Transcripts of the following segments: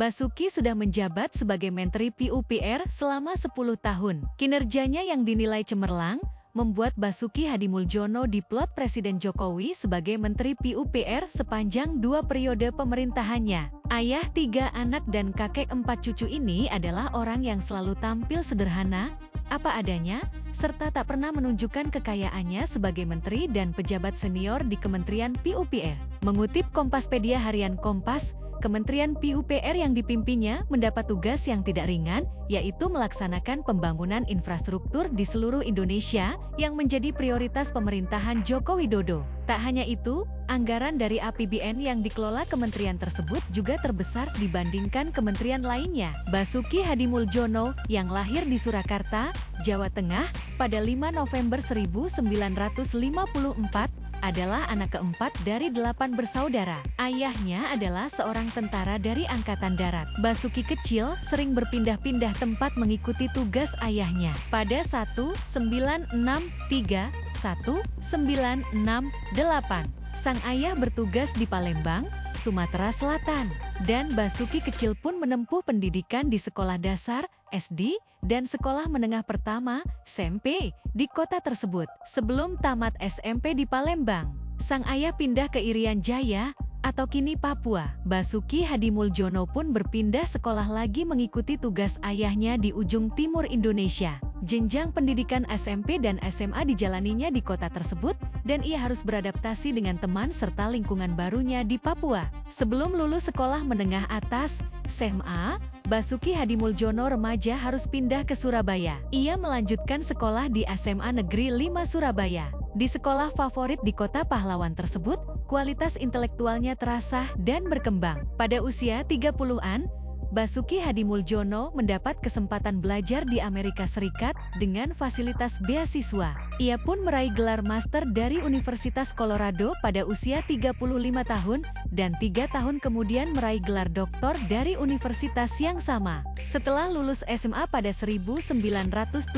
Basuki sudah menjabat sebagai Menteri PUPR selama 10 tahun. Kinerjanya yang dinilai cemerlang, membuat Basuki Hadimuljono diplot Presiden Jokowi sebagai Menteri PUPR sepanjang dua periode pemerintahannya. Ayah tiga anak dan kakek empat cucu ini adalah orang yang selalu tampil sederhana, apa adanya, serta tak pernah menunjukkan kekayaannya sebagai menteri dan pejabat senior di Kementerian PUPR. Mengutip Kompaspedia Harian Kompas, Kementerian PUPR yang dipimpinnya mendapat tugas yang tidak ringan, yaitu melaksanakan pembangunan infrastruktur di seluruh Indonesia yang menjadi prioritas pemerintahan Joko Widodo. Tak hanya itu, anggaran dari APBN yang dikelola kementerian tersebut juga terbesar dibandingkan kementerian lainnya. Basuki Hadimuljono, yang lahir di Surakarta, Jawa Tengah, pada 5 November 1954, adalah anak keempat dari delapan bersaudara. Ayahnya adalah seorang tentara dari Angkatan Darat. Basuki kecil sering berpindah-pindah tempat mengikuti tugas ayahnya. Pada 1963, 1968, sang ayah bertugas di Palembang, Sumatera Selatan. Dan Basuki kecil pun menempuh pendidikan di sekolah dasar, SD, dan sekolah menengah pertama, SMP, di kota tersebut. Sebelum tamat SMP di Palembang, sang ayah pindah ke Irian Jaya, atau kini Papua. Basuki Hadimuljono pun berpindah sekolah lagi mengikuti tugas ayahnya di ujung timur Indonesia. Jenjang pendidikan SMP dan SMA dijalaninya di kota tersebut, dan ia harus beradaptasi dengan teman serta lingkungan barunya di Papua. Sebelum lulus sekolah menengah atas, SMA, Basuki Hadimuljono remaja harus pindah ke Surabaya. Ia melanjutkan sekolah di SMA Negeri 5 Surabaya. Di sekolah favorit di kota pahlawan tersebut, kualitas intelektualnya terasa dan berkembang. Pada usia 30-an, Basuki Hadimuljono mendapat kesempatan belajar di Amerika Serikat dengan fasilitas beasiswa. Ia pun meraih gelar master dari Universitas Colorado pada usia 35 tahun dan tiga tahun kemudian meraih gelar doktor dari universitas yang sama. Setelah lulus SMA pada 1975,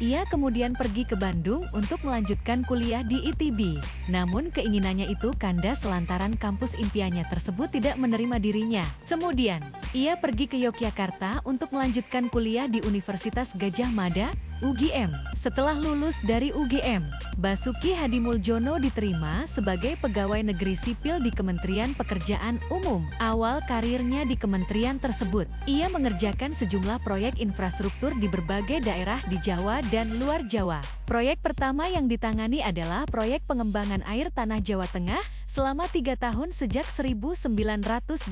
ia kemudian pergi ke Bandung untuk melanjutkan kuliah di ITB. Namun keinginannya itu kandas lantaran kampus impiannya tersebut tidak menerima dirinya. Kemudian, ia pergi ke Yogyakarta untuk melanjutkan kuliah di Universitas Gajah Mada, UGM. Setelah lulus dari UGM, Basuki Hadimuljono diterima sebagai pegawai negeri sipil di Kementerian Pekerjaan Umum. Awal karirnya di kementerian tersebut, ia mengerjakan sejumlah proyek infrastruktur di berbagai daerah di Jawa dan luar Jawa. Proyek pertama yang ditangani adalah proyek pengembangan air tanah Jawa Tengah selama tiga tahun sejak 1981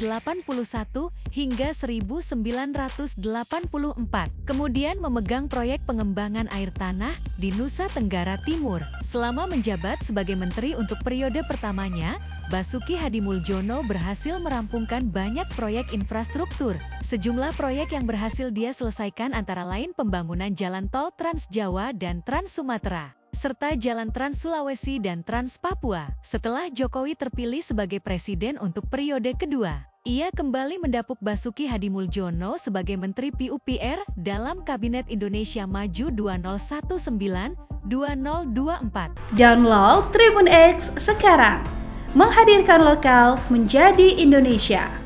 hingga 1984. Kemudian memegang proyek pengembangan air tanah di Nusa Tenggara Timur. Selama menjabat sebagai menteri untuk periode pertamanya, Basuki Hadimuljono berhasil merampungkan banyak proyek infrastruktur. Sejumlah proyek yang berhasil dia selesaikan antara lain pembangunan jalan tol Trans Jawa dan Trans Sumatera serta Jalan Trans Sulawesi dan Trans Papua. Setelah Jokowi terpilih sebagai presiden untuk periode kedua, ia kembali mendapuk Basuki Hadimuljono sebagai Menteri PUPR dalam Kabinet Indonesia Maju 2019-2024. Download Tribun X sekarang, menghadirkan lokal menjadi Indonesia.